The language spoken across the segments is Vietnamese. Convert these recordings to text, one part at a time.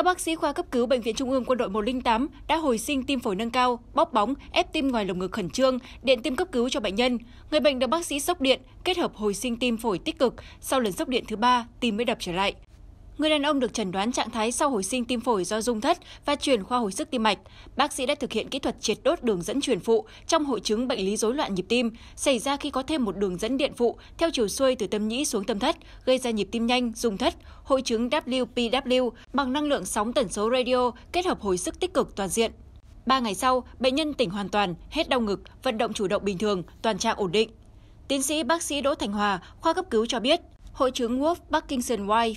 Các bác sĩ khoa cấp cứu Bệnh viện Trung ương Quân đội 108 đã hồi sinh tim phổi nâng cao, bóp bóng, ép tim ngoài lồng ngực khẩn trương, điện tim cấp cứu cho bệnh nhân. Người bệnh được bác sĩ sốc điện, kết hợp hồi sinh tim phổi tích cực. Sau lần sốc điện thứ ba, tim mới đập trở lại. Người đàn ông được chẩn đoán trạng thái sau hồi sinh tim phổi do rung thất và chuyển khoa hồi sức tim mạch. Bác sĩ đã thực hiện kỹ thuật triệt đốt đường dẫn truyền phụ trong hội chứng bệnh lý rối loạn nhịp tim, xảy ra khi có thêm một đường dẫn điện phụ theo chiều xuôi từ tâm nhĩ xuống tâm thất, gây ra nhịp tim nhanh, rung thất, hội chứng WPW bằng năng lượng sóng tần số radio kết hợp hồi sức tích cực toàn diện. Ba ngày sau, bệnh nhân tỉnh hoàn toàn, hết đau ngực, vận động chủ động bình thường, toàn trạng ổn định. Tiến sĩ bác sĩ Đỗ Thành Hòa, khoa cấp cứu cho biết, hội chứng Wolf Parkinson White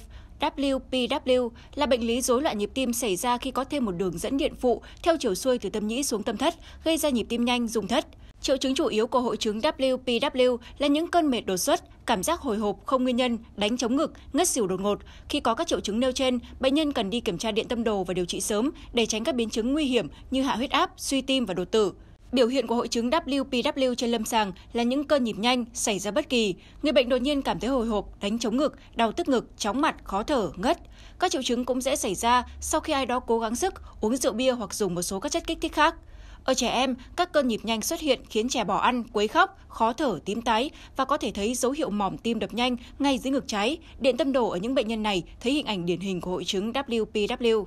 WPW là bệnh lý rối loạn nhịp tim xảy ra khi có thêm một đường dẫn điện phụ theo chiều xuôi từ tâm nhĩ xuống tâm thất, gây ra nhịp tim nhanh, rung thất. Triệu chứng chủ yếu của hội chứng WPW là những cơn mệt đột xuất, cảm giác hồi hộp không nguyên nhân, đánh chống ngực, ngất xỉu đột ngột. Khi có các triệu chứng nêu trên, bệnh nhân cần đi kiểm tra điện tâm đồ và điều trị sớm để tránh các biến chứng nguy hiểm như hạ huyết áp, suy tim và đột tử. Biểu hiện của hội chứng WPW trên lâm sàng là những cơn nhịp nhanh xảy ra bất kỳ. Người bệnh đột nhiên cảm thấy hồi hộp, đánh chống ngực, đau tức ngực, chóng mặt, khó thở, ngất. Các triệu chứng cũng dễ xảy ra sau khi ai đó cố gắng sức, uống rượu bia hoặc dùng một số các chất kích thích khác. Ở trẻ em, các cơn nhịp nhanh xuất hiện khiến trẻ bỏ ăn, quấy khóc, khó thở, tím tái và có thể thấy dấu hiệu mỏm tim đập nhanh ngay dưới ngực trái. Điện tâm đồ ở những bệnh nhân này thấy hình ảnh điển hình của hội chứng WPW.